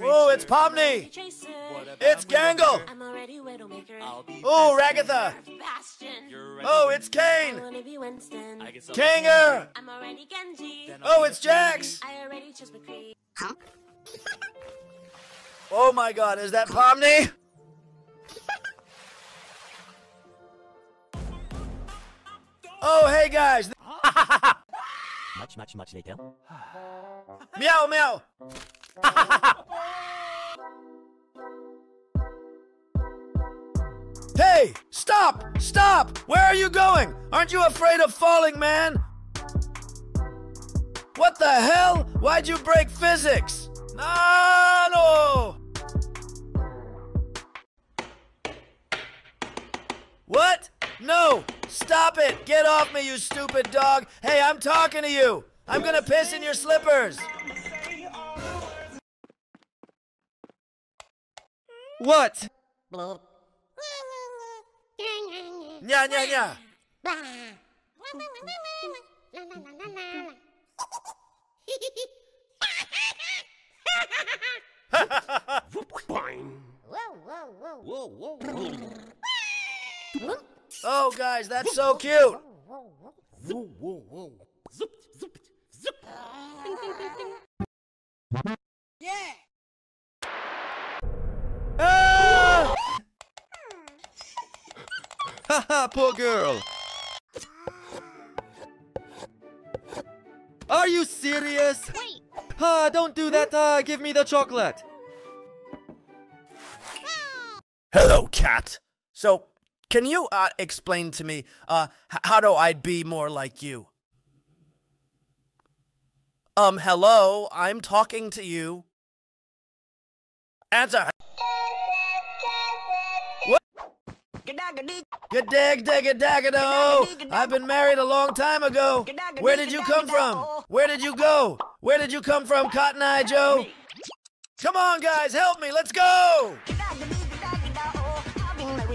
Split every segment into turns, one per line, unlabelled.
Oh, it's Pomni. It's Gangle. Oh, Ragatha. Oh, it's Caine. Kinger. Oh, it's Jax. Oh my god, is that Pomni? Oh, hey guys.
Much, much, much later.
meow, meow. hey, stop, stop. Where are you going? Aren't you afraid of falling, man? What the hell? Why'd you break physics? No, no. What? No! Stop it! Get off me, you stupid dog! Hey, I'm talking to you! I'm gonna piss in your slippers! What? Nya, nya, nya! Oh, guys, that's so cute! Ah! Haha, poor girl! Are you serious?
Wait.
Ah, don't do that. Ah, give me the chocolate. Hello, cat. So, can you uh, explain to me uh, how do I be more like you? Um, hello, I'm talking to you. Answer. What? Good dag, dag, dag, I've been married a long time ago. Where did you come from? Where did you go? Where did you come from, Cotton Eye Joe? Come on, guys, help me. Let's go.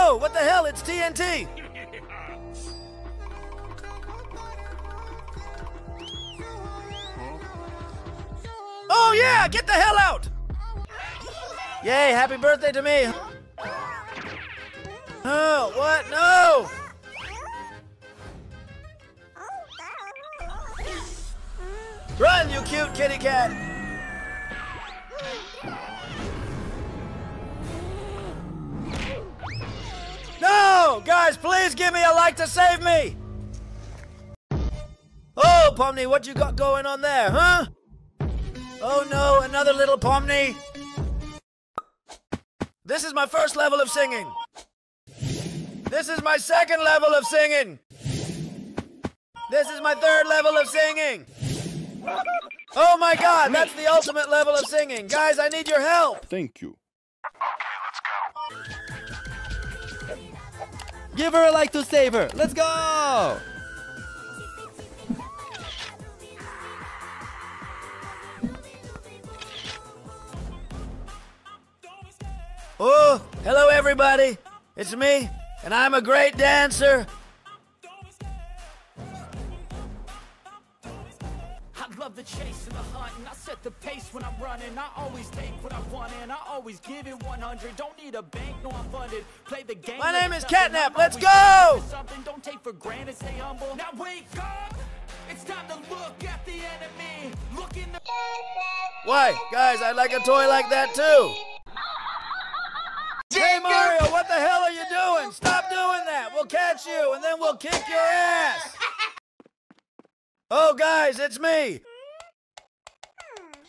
What the hell? It's TNT! Oh yeah! Get the hell out! Yay, happy birthday to me! Oh, what? No! Run, you cute kitty cat! No! Guys, please give me a like to save me! Oh, Pomni, what you got going on there, huh? Oh no, another little Pomni! This is my first level of singing! This is my second level of singing! This is my third level of singing! Oh my god, that's the ultimate level of singing! Guys, I need your help!
Thank you.
Give her a like to save her! Let's go! Oh, hello everybody! It's me, and I'm a great dancer!
The chase and the hunt, and I set the pace when I'm running. I always take what I want, and I always give it 100. Don't need a bank, no I'm funded. Play the game.
My name is. Catnap. Let's go!
Something don't take for granted, stay humble. Now wake up! It's time to look at the enemy. Look in the.
Why, guys, I'd like a toy like that too! Hey Mario, what the hell are you doing? Stop doing that! We'll catch you, and then we'll kick your ass! Oh, guys, it's me!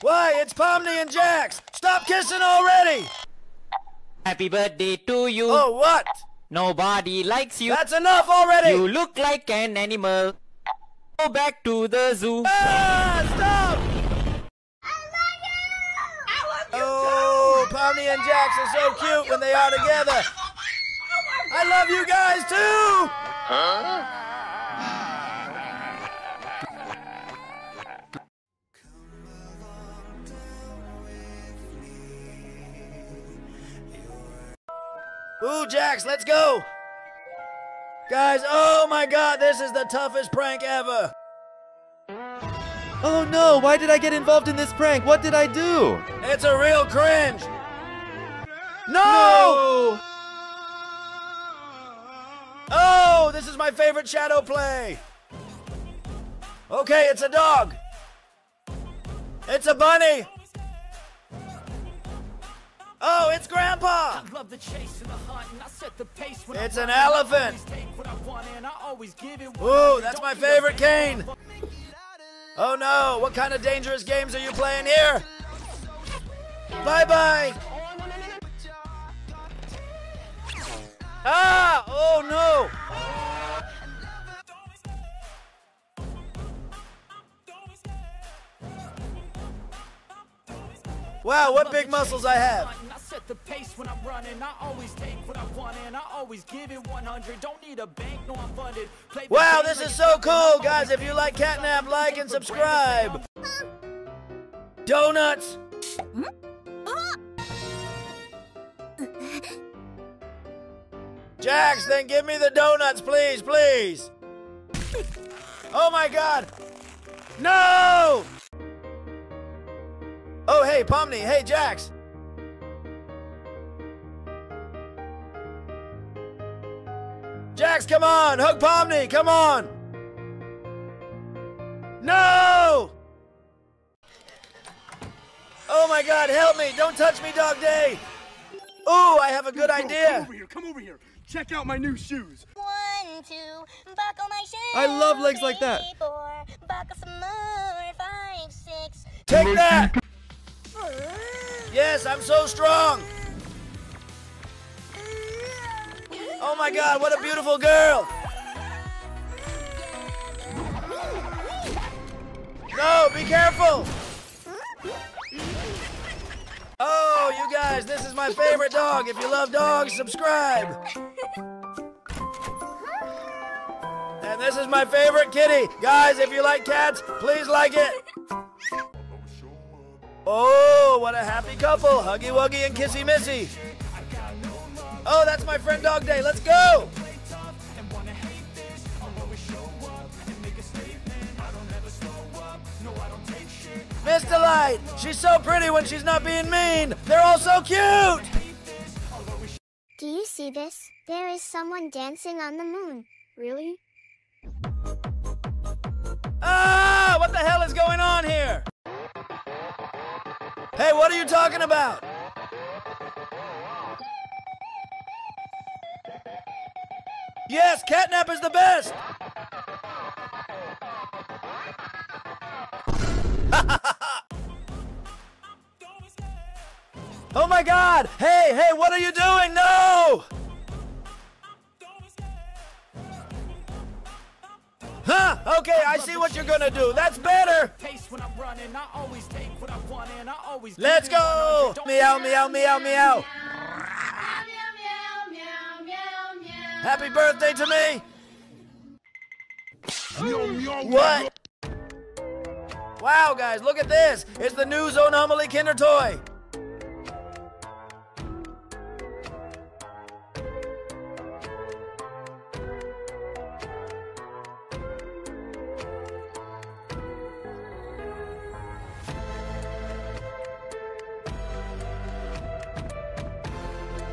Why, it's Pomni and Jax! Stop kissing already!
Happy birthday to you!
Oh, what?
Nobody likes you!
That's enough already!
You look like an animal! Go back to the zoo!
Ah, stop! I love you! I love you Oh, Pomni and Jax are so cute when they are together! I love you guys too! Huh? Ooh, Jax, let's go! Guys, oh my god, this is the toughest prank ever!
Oh no, why did I get involved in this prank? What did I do?
It's a real cringe! No! Oh, this is my favorite shadow play! Okay, it's a dog! It's a bunny! Oh, it's Grandpa!
I love the chase and the hunt, and I set the pace when
It's
I
an
run, and I
elephant.
always take what I want, and I always give it
Ooh, that's my favorite cane. Oh no, what kind of dangerous games are you playing here? Bye bye! Ah! Oh no! Wow, what big muscles I have!
The pace when I'm running. I always take what I want and I always give it 100. Don't need a bank, no I'm funded. Play
Wow, this is so cool, guys. If you like. Catnap, like and subscribe. Donuts! Jax, then give me the donuts, please, please. Oh my god! No! Oh, hey, Pomni. Hey, Jax. Jax, come on! Hug Pomni, come on! No! Oh my god, help me! Don't touch me, Dog Day! Ooh, I have a good
idea. Come over here, come over here. Check out my new shoes.
One, two, buckle my shoes.
I love legs like that.
Three, four, buckle some more. Five, six.
Take that! Yes, I'm so strong! Oh my god, what a beautiful girl! No, be careful! Oh, you guys, this is my favorite dog. If you love dogs, subscribe. And this is my favorite kitty. Guys, if you like cats, please like it. Oh, what a happy couple. Huggy Wuggy and Kissy Missy. Oh, that's my friend Dog Day. Let's go. Miss Delight. She's so pretty when she's not being mean. They're all so cute.
Do you see this? There is someone dancing on the moon. Really?
Ah, what the hell is going on here? Hey, what are you talking about? Yes, catnap is the best. oh my god! Hey, hey, what are you doing? No! Huh? Okay, I see what you're gonna do. That's better.
Pace when I'm running. I always take what I want and I always give
Let's go!
100. Don't
Meow, meow, meow, meow. Happy birthday to me! What? Wow, guys, look at this! It's the new Zone Zoonomaly Kinder Toy!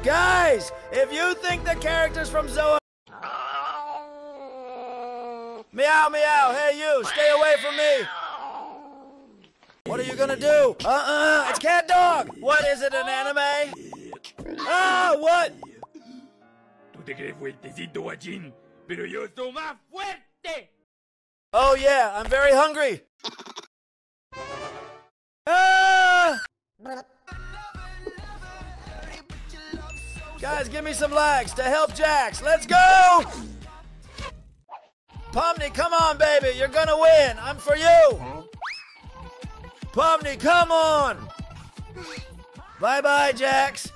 Guys, if you think the characters from Zoa Meow, meow, hey you, stay away from me! What are you gonna do? Uh-uh, it's Cat Dog! What, is it an anime? Ah, what?
Tú te crees fuertecito, guachín, pero yo soy más fuerte.
Oh yeah, I'm very hungry! Ah! Guys, give me some legs to help Jax. Let's go! Pomni, come on, baby. You're gonna win. I'm for you. Pomni, come on. Bye bye, Jax.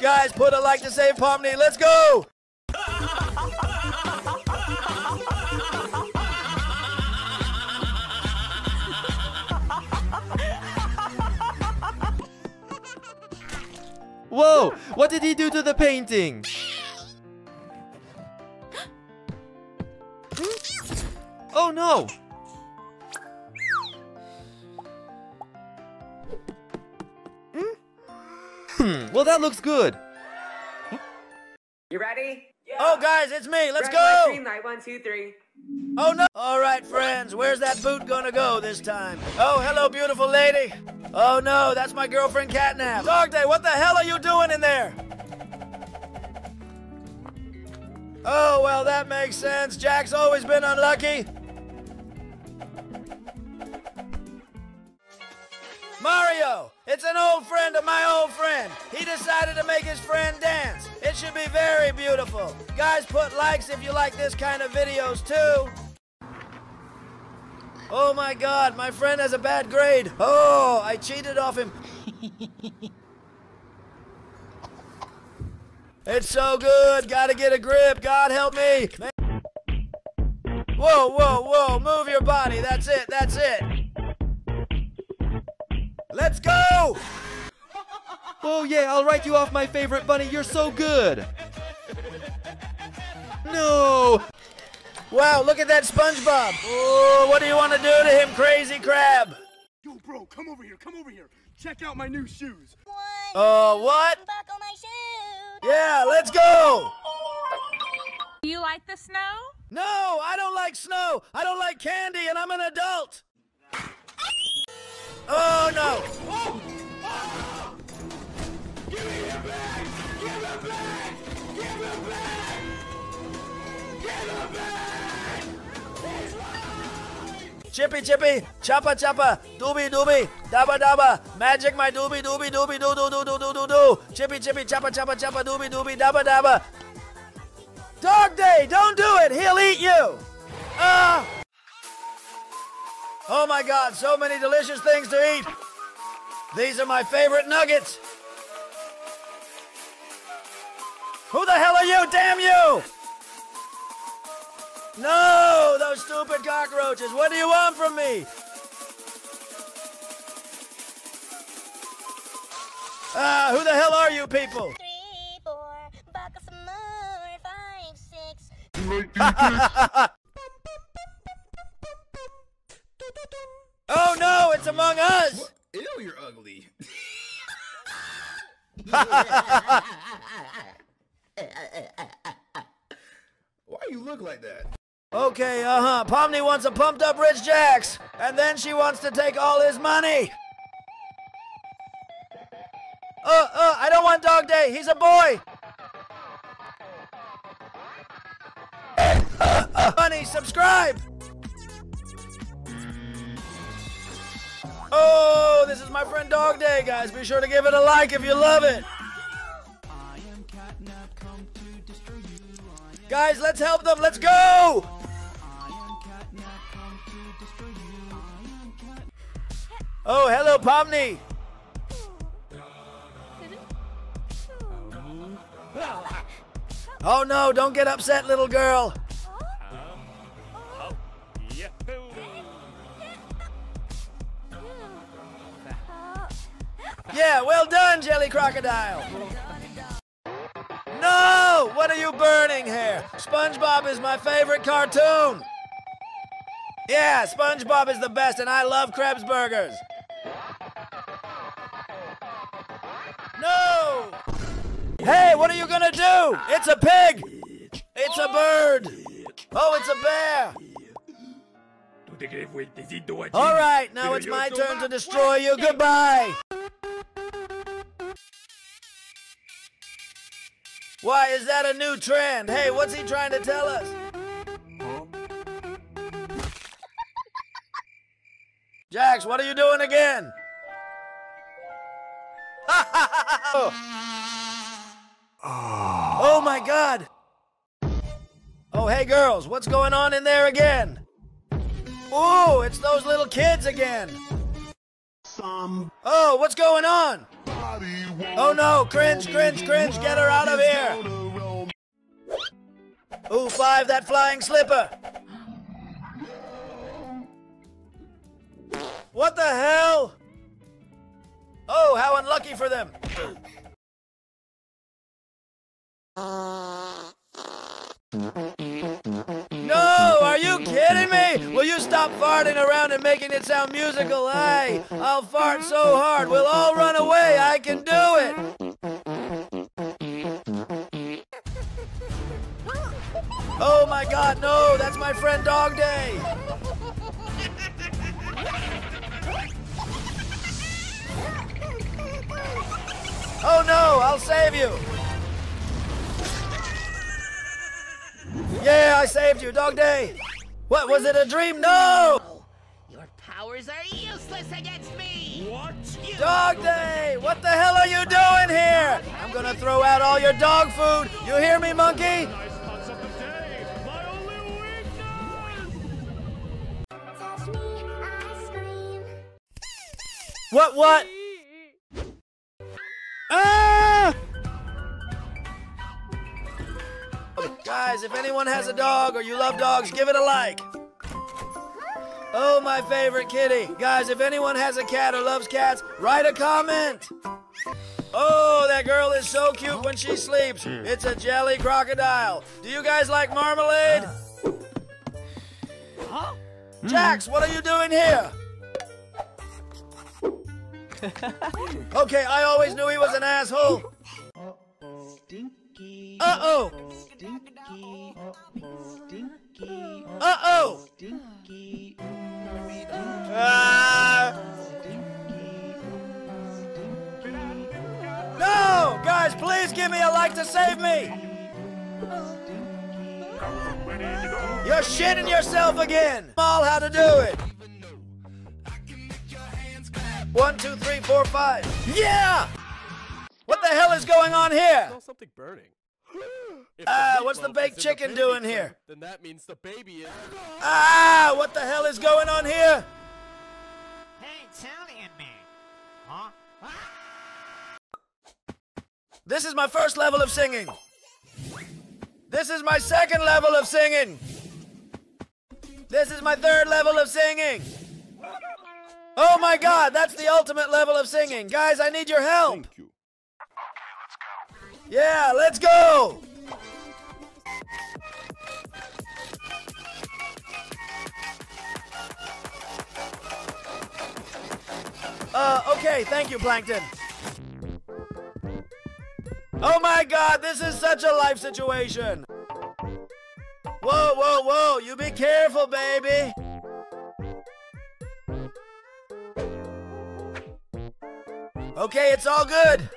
Guys, put a like to save Pomni. Let's go!
Whoa! What did he do to the painting? Oh no! Hmm, well that looks good.
You ready?
Oh, guys, it's me. Let's
Red,
go!
green light, one, two, three.
Oh no! All right, friends, where's that boot gonna go this time? Oh, hello, beautiful lady. Oh no, that's my girlfriend Catnap. Dog Day, what the hell are you doing in there? Oh, well, that makes sense. Jack's always been unlucky. Mario, it's an old friend of my old friend. He decided to make his friend dance. It should be very beautiful. Guys, put likes if you like this kind of videos too. Oh my god, my friend has a bad grade. Oh, I cheated off him. it's so good. Gotta get a grip. God help me. Whoa, whoa, whoa. Move your body. That's it. That's it. Let's go!
Oh yeah, I'll write you off my favorite bunny. You're so good. No!
Wow, look at that SpongeBob. Oh, what do you want to do to him, crazy crab?
Yo, bro, come over here, come over here. Check out my new shoes.
Oh, what?
Uh, Buckle my shoes.
Yeah, let's go!
Do you like the snow?
No, I don't like snow. I don't like candy, and I'm an adult. Oh no! Chippy chippy, choppa choppa, doobie doobie, dabba dabba, magic my doobie doobie doobie doo doo doo doo doo doo doo, chippy chippy choppa choppa choppa doobie doobie dabba dabba. Dog day, don't do it, he'll eat you. Ah! Oh my god, so many delicious things to eat. These are my favorite nuggets. Who the hell are you, damn you? No, those stupid cockroaches. What do you want from me? Ah, who the hell are you people?
Three, four, buckle some more. Five, six.
It's among us.
Ew, you're ugly. Why you look like that?
Okay, uh-huh. Pomni wants a pumped up Rich Jax. And then she wants to take all his money. Uh, uh, I don't want Dog Day. He's a boy. Money, subscribe. Oh, this is my friend Dog Day, guys. Be sure to give it a like if you love it. Guys, let's help them. Let's go. Oh, hello, Pomni. Oh no, don't get upset, little girl. Yeah, well done, Jelly Crocodile. No! What are you burning here? SpongeBob is my favorite cartoon. Yeah, SpongeBob is the best, and I love Krebs burgers. No! Hey, what are you gonna do? It's a pig! It's a bird! Oh, it's a bear!
Tú te crees fuertecito, guachín.
All right, now it's my turn to destroy you. Goodbye! Why, is that a new trend? Hey, what's he trying to tell us? Jax, what are you doing again? oh my god! Oh, hey girls, what's going on in there again? Ooh, it's those little kids again. Oh, what's going on? Oh no, cringe, cringe, cringe, get her out of here! Ooh, five, that flying slipper! What the hell? Oh, how unlucky for them! You kidding me? Will you stop farting around and making it sound musical? Hey, I'll fart so hard, we'll all run away. I can do it. Oh my god, no, that's my friend Dog Day. Oh no, I'll save you. Yeah, I saved you, Dog Day. What, was it a dream? No!
Your powers are useless against me! What? You
Dog Day! What the hell are you doing here? I'm gonna throw out all your dog food. You hear me, monkey?
Touch me, I scream.
What, what? Guys, if anyone has a dog or you love dogs, give it a like. Oh, my favorite kitty. Guys, if anyone has a cat or loves cats, write a comment. Oh, that girl is so cute when she sleeps. It's a jelly crocodile. Do you guys like marmalade? Jax, what are you doing here? okay, I always knew he was an asshole. Uh-oh. Stinky. Uh-oh. Ah. No! Guys, please give me a like to save me! You're shitting yourself again! All how to do it! One, two, three, four, five. Yeah! What the hell is going on here?
Smell something burning. If
Ah,
meat
what's the baked
is in the
chicken doing
chair,
here?
Then that means the baby is.
Ah! What the hell is going on here?
Hey, Italian man! Huh?
This is my first level of singing. This is my second level of singing. This is my third level of singing. Oh my god, that's the ultimate level of singing. Guys, I need your help.
Thank you. Okay, let's go.
Yeah, let's go. Uh, okay, thank you, Plankton. Oh my god, this is such a life situation. Whoa, whoa, whoa, you be careful, baby. Okay, it's all good.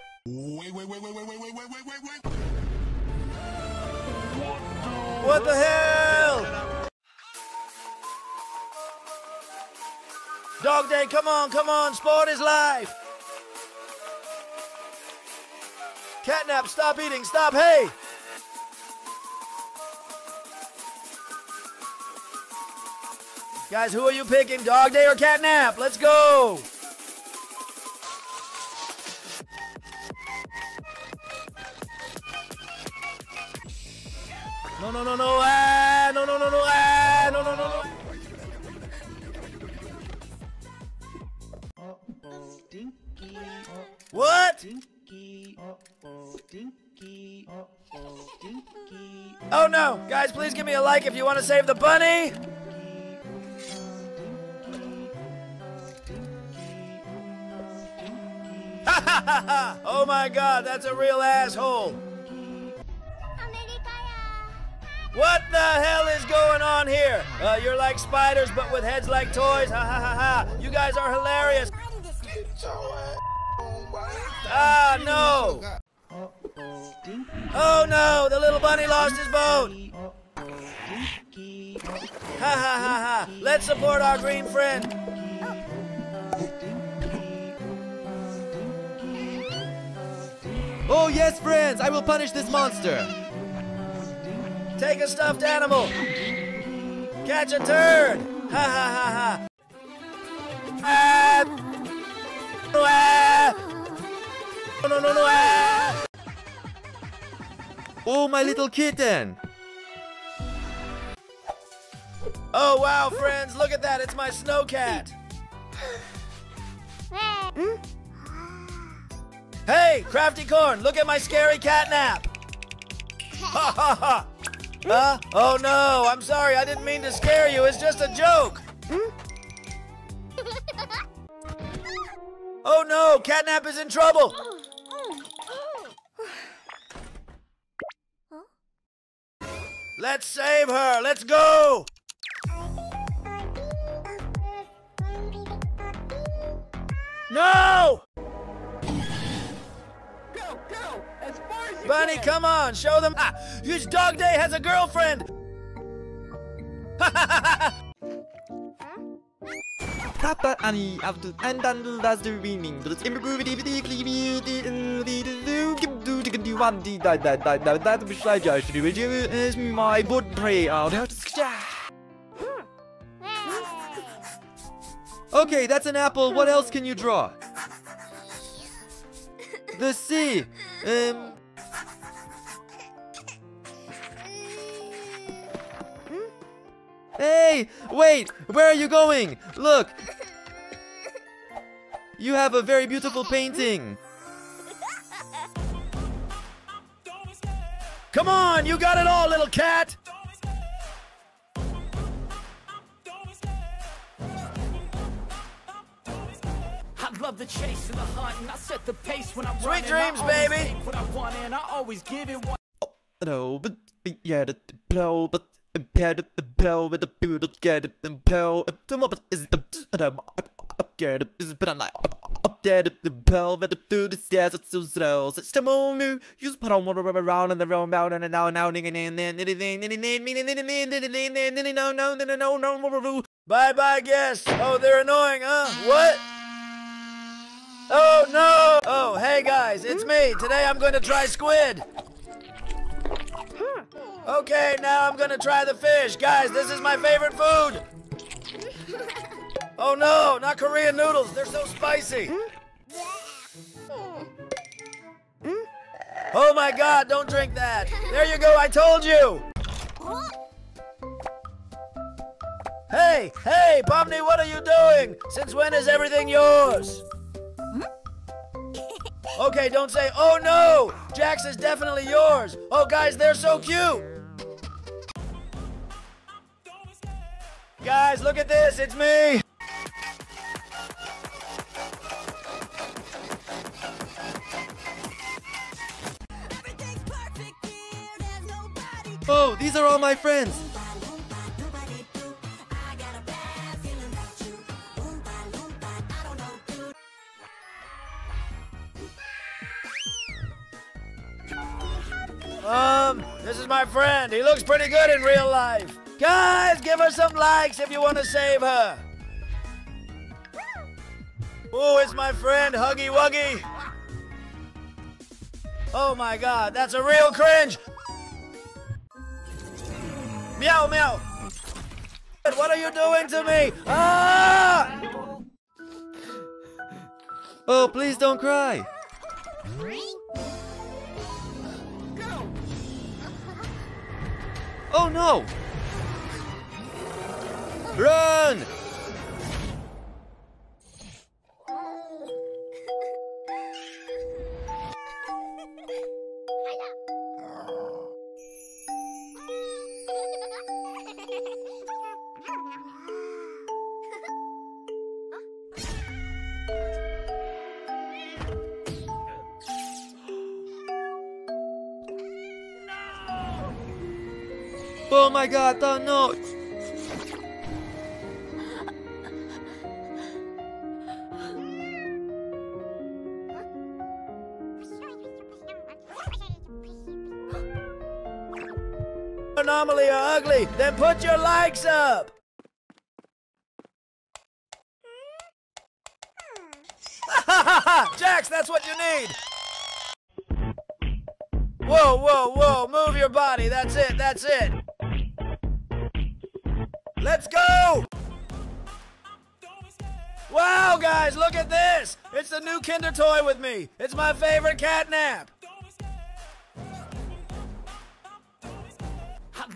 What the hell? Dog Day, come on, come on, sport is life. Catnap, stop eating, stop, hey! Guys, who are you picking, Dog Day or Catnap? Let's go! No, no, no, no, ah, no, no, no, no, ah, no, no, no, no. What? Oh no! Guys, please give me a like if you want to save the bunny! Oh my god, that's a real asshole! What the hell is going on here? Uh, you're like spiders, but with heads like toys. Ha ha ha ha! You guys are hilarious. Ah no! Oh no! The little bunny lost his boat. Ha ha ha ha! Let's support our green friend.
Oh yes, friends! I will punish this monster.
Take a stuffed animal! Catch a turd! Ha ha ha ha! Ah! No, ah! No, no, no, ah!
Oh, my little kitten!
Oh, wow, friends! Look at that! It's my snow cat! Hmm? Hey, Crafty Corn, look at my scary cat nap. Ha ha ha! Huh? Oh no, I'm sorry. I didn't mean to scare you. It's just a joke. Hmm? Oh no, Catnap is in trouble. Let's save her. Let's go. No! Bunny,
can!
come on, show them. Ah, his dog day has a girlfriend.
Papa Annie after and then that's the meaning. But it's one D that that that that that which I just do is my boot pray out. Okay, that's an apple. What else can you draw? The sea. Um. Hey, wait, where are you going? Look. You have a very beautiful painting.
Come on, you got it all, little cat.
I love the chase and the hunt, and I set the pace when I'm
Sweet
running.
dreams,
I
baby.
what I want, and I always give it one.
No, but yeah, the blow, but yeah, the blow, but the beautiful get it, the blow, the moment is the up get it, is but I'm like up there, the blow, but the food is yes, it's so slow. It's the moment you just put on one around and the round and now now and then anything, anything, no, no, no, no, no, no,
Bye bye, guests. Oh, they're annoying, huh? What? Oh no! Oh, hey guys, it's me. Today I'm going to try squid. Okay, now I'm gonna try the fish. Guys, this is my favorite food. Oh no, not Korean noodles. They're so spicy. Oh my god, don't drink that. There you go, I told you. Hey, hey, Pomni, what are you doing? Since when is everything yours? Okay, don't say, oh no! Jax is definitely yours! Oh, guys, they're so cute! Guys, look at this, it's me!
Oh, these are all my friends.
Um, this is my friend. He looks pretty good in real life. Guys, give her some likes if you want to save her. Oh, it's my friend, Huggy Wuggy. Oh my god, that's a real cringe. Meow, meow. What are you doing to me? Ah!
Oh, please don't cry. Oh no! Run! Oh no!
Anomaly are ugly, then put your likes up. Jax, that's what you need. Whoa, whoa, whoa, move your body. That's it, that's it. Let's go! Wow, guys, look at this! It's the new Kinder toy with me. It's my favorite catnap.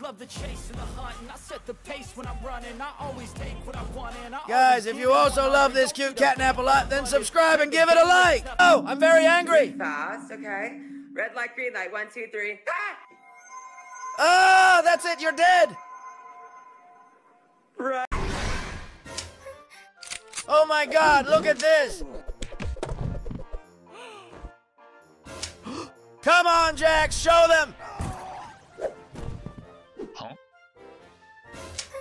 love the chase and the hunt, and I set the pace when I'm running. I always take what I want, and I
Guys, if you also love this cute catnap a lot, then subscribe and give it a like. Oh, I'm very angry.
Fast, okay. Red light, green light. One, two, three. Ah!
Ah, that's it. You're dead.
Right.
Oh my God! Look at this. Come on, Jax, show them.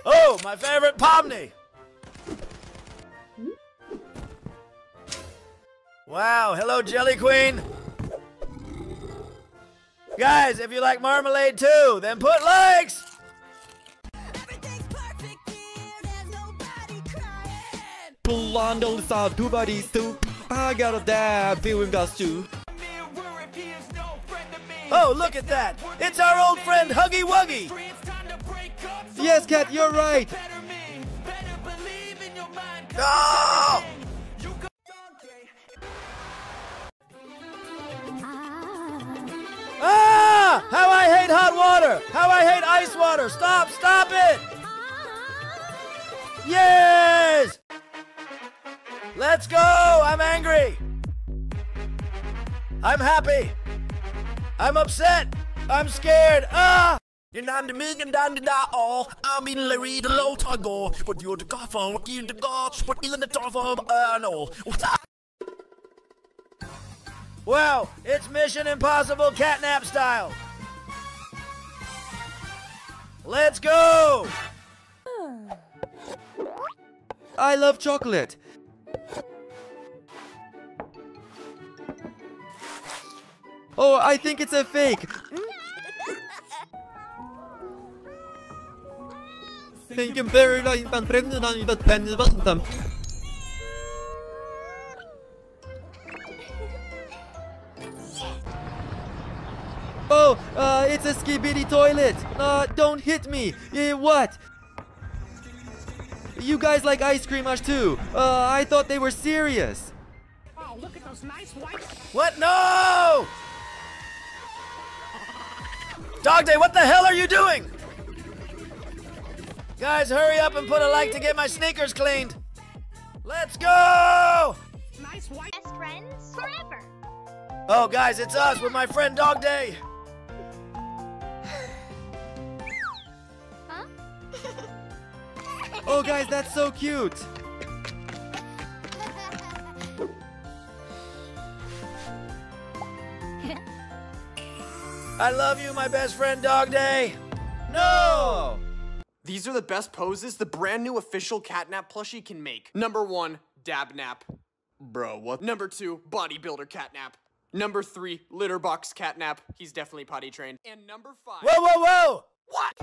Oh, my favorite Pomni. Wow, hello, Jelly Queen. Guys, if you like marmalade too, then put likes.
Blondo sa body soup. I got a dab, feeling got stew.
Mirror if he is no friend of me.
Oh, look at that. It's our old friend Huggy Wuggy.
It's time to break up. So
Yes, Cat, you're right.
better me. Better believe in your mind. 'cause
No! Ah! How I hate hot water! How I hate ice water! Stop! Stop it! Yes! Let's go! I'm angry! I'm happy! I'm upset! I'm scared! Ah!
You're not the million down the all. I'm in Larry the low tiger. But you're the godfather, you're the god. But in the top of uh no. What's up?
Wow! It's Mission Impossible catnap style! Let's go!
I love chocolate. Oh, I think it's a fake. Thinking very like man pregnant on that pen button. Oh, uh, it's a skibidi toilet. Uh, don't hit me. Eh, what? You guys like ice cream much too. Uh, I thought they were serious.
oh look at those nice What? No! Dog Day, what the hell are you doing? Guys, hurry up and put a like to get my sneakers cleaned. Let's go!
Best friends forever.
Oh, guys, it's us with my friend Dog Day.
Oh, guys, that's so cute.
I love you, my best friend Dog Day. No!
These are the best poses the brand new official catnap plushie can make. Number one, dab nap. Bro, what? Number two, bodybuilder catnap. Number three, litter box catnap. He's definitely potty trained. And number five.
Whoa, whoa, whoa!
What?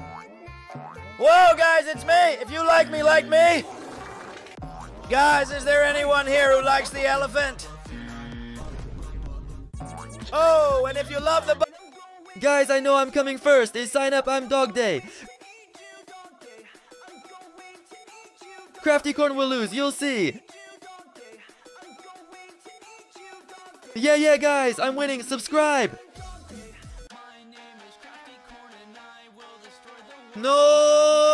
Whoa, guys, it's me. If you like me, like me. Guys, is there anyone here who likes the elephant? Oh, and if you love the.
Guys, I know I'm coming first. They sign up, I'm Dog Day. Crafty Corn will lose, you'll see. Yeah, yeah, guys, I'm winning. Subscribe. No!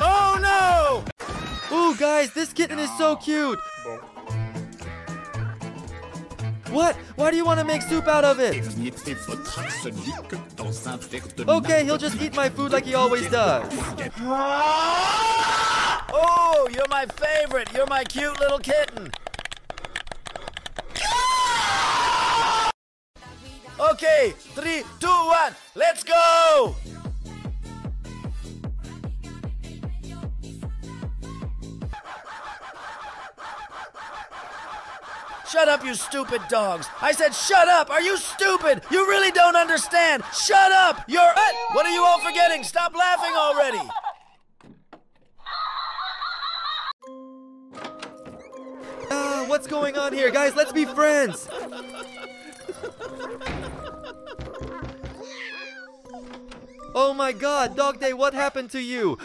Oh no!
Ooh, guys, this kitten is so cute. What? Why do you want to make soup out of it? Okay, he'll just eat my food like he always does.
Oh, you're my favorite. You're my cute little kitten. Okay, three, two, one, let's go! Shut up, you stupid dogs. I said shut up. Are you stupid? You really don't understand. Shut up. You're what? Are you all forgetting? Stop laughing already.
Ah, what's going on here? Guys, let's be friends. Oh my god, Dog Day, what happened to you?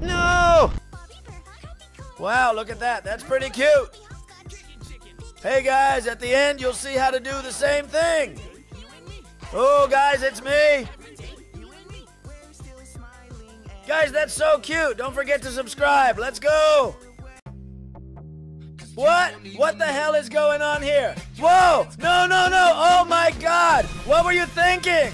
No!
Wow, look at that. That's pretty cute. Hey guys, at the end you'll see how to do the same thing. Oh guys, it's me. Guys, that's so cute. Don't forget to subscribe. Let's go. What? What the hell is going on here? Whoa! No, no, no! Oh my god! What were you thinking?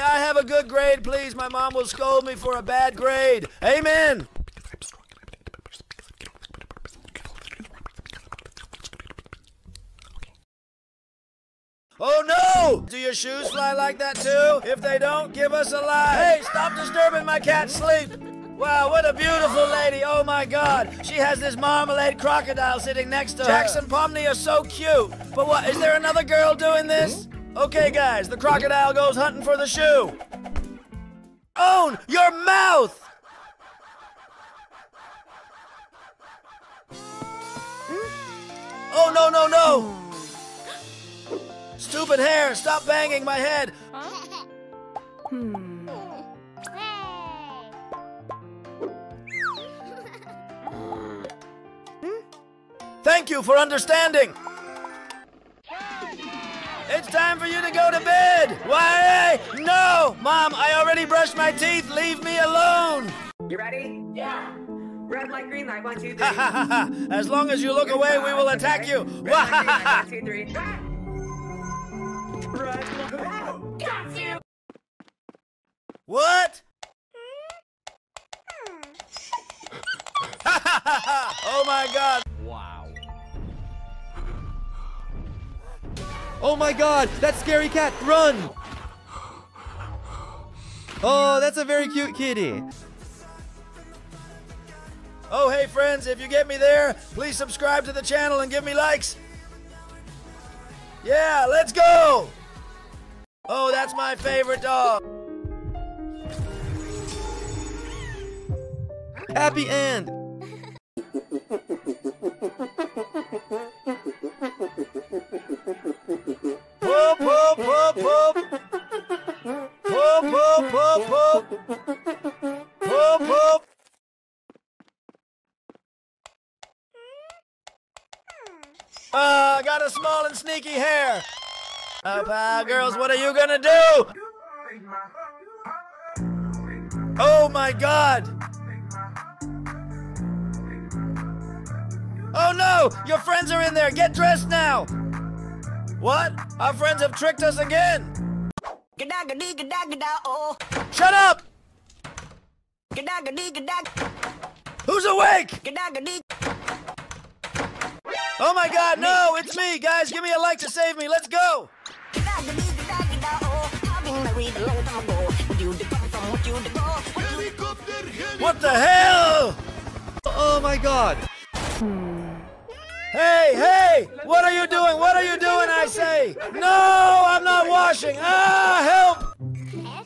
I have a good grade, please. My mom will scold me for a bad grade. Amen. Oh no! Do your shoes fly like that too? If they don't, give us a lie. Hey, stop disturbing my cat's sleep. Wow, what a beautiful lady. Oh my god. She has this marmalade crocodile sitting next to her. Jax and Pomni are so cute. But what, is there another girl doing this? Hmm? Okay, guys, the crocodile goes hunting for the shoe. Own your mouth! Oh, no, no, no! Stupid hair, stop banging my head! Hmm. Thank you for understanding! It's time for you to go to bed! Why? No! Mom, I already brushed my teeth! Leave me alone!
You ready? Yeah. Red light, green light, one, two, three.
Ha ha ha ha! As long as you look away, we will attack you!
Red light, green light, one, two, three. Ah!
Got you!
What? oh my god!
Oh my god, that scary cat, run! Oh, that's a very cute kitty.
Oh, hey friends, if you get me there, please subscribe to the channel and give me likes. Yeah, let's go! Oh, that's my favorite dog.
Happy end.
poop, poop, poop. Poop, poop, poop, poop. Poop, poop. Uh, got a small and sneaky hair. Uh, pal, girls, what are you gonna do? Oh my god! Oh no! Your friends are in there! Get dressed now! What? Our friends have tricked us again! Shut up! Who's awake? Oh my god, no! It's me! Guys, give me a like to save me! Let's go! What the hell?
Oh my god. Hmm.
Hey, hey! What are you doing? What are you doing, I say? No, I'm not washing! Ah, help!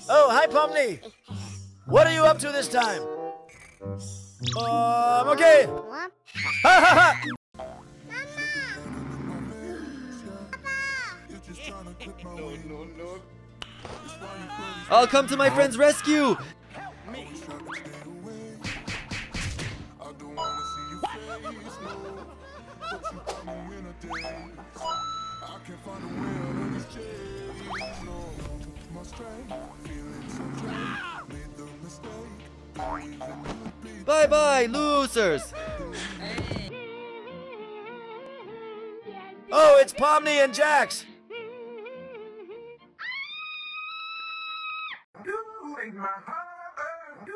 Oh, hi, Pomni. What are you up to this time? Um, okay. Ha ha ha!
I'll come to my friend's rescue. Bye bye, losers.
Oh, it's Pomni and Jax.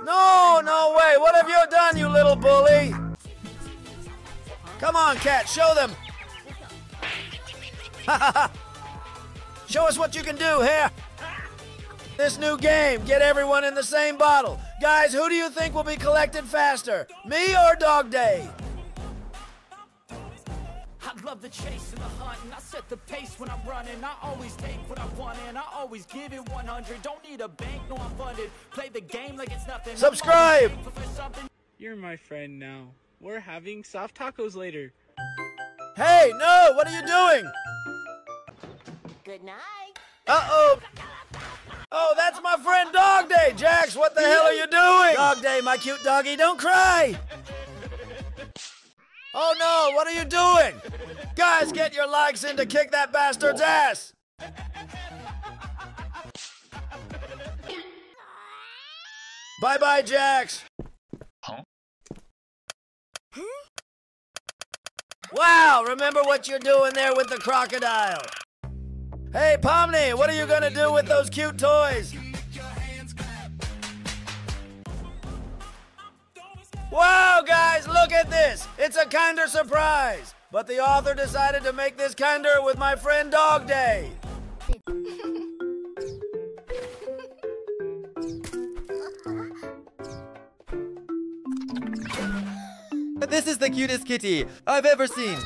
No, no way. What have you done, you little bully? Come on, cat, show them. show us what you can do here. This new game, get everyone in the same bottle. Guys, who do you think will be collected faster? Me or Dog Day?
I love the chase and the hunt, and I set the pace when I'm running. I always take what I want, and I always give it 100. Don't need a bank, no, I'm funded. Play the game like it's nothing.
Subscribe!
always thankful for something.
You're my friend now. We're having soft tacos later.
Hey, no, what are you doing?
Good night.
Uh-oh. Oh, that's my friend Dog Day. Jax, what the hell are you doing? Dog Day, my cute doggy, don't cry. Oh no, what are you doing? Guys, get your likes in to kick that bastard's ass! Bye bye, Wow, remember what you're doing there with the crocodile. Hey, Pomni, what are you gonna do with those cute toys? Wow, guys, look at this! It's a kinder surprise! But the author decided to make this kinder with my friend Dog Day.
This is the cutest kitty I've ever seen.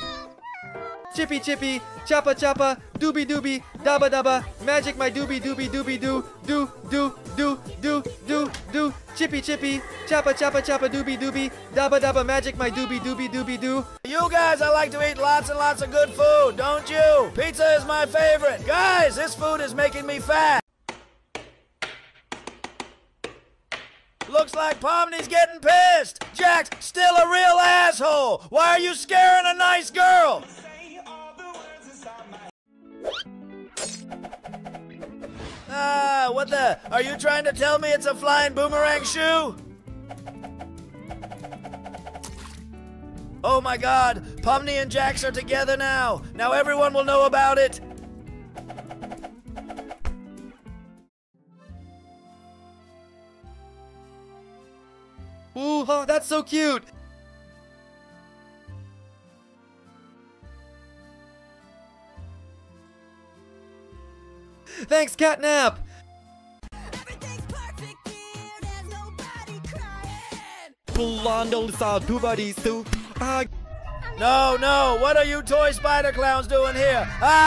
Chippy chippy, chappa chappa, doobie doobie, dabba dabba, magic my doobie doobie doobie doo, do do do do do do, chippy chippy, chappa chappa chappa doobie doobie, dabba dabba, magic my doobie doobie doobie doo.
You guys, I like to eat lots and lots of good food, don't you? Pizza is my favorite. Guys, this food is making me fat. Looks like Pomni's getting pissed. Jax still a real asshole. Why are you scaring a nice girl? Ah, what the? Are you trying to tell me it's a flying boomerang shoe? Oh my god, Pomni and Jax are together now. Now everyone will know about it.
Ooh, oh, that's so cute. Thanks, Catnap! Blondo sa dubadi soup. Ah,
No, no, what are you toy spider clowns doing here? Ah!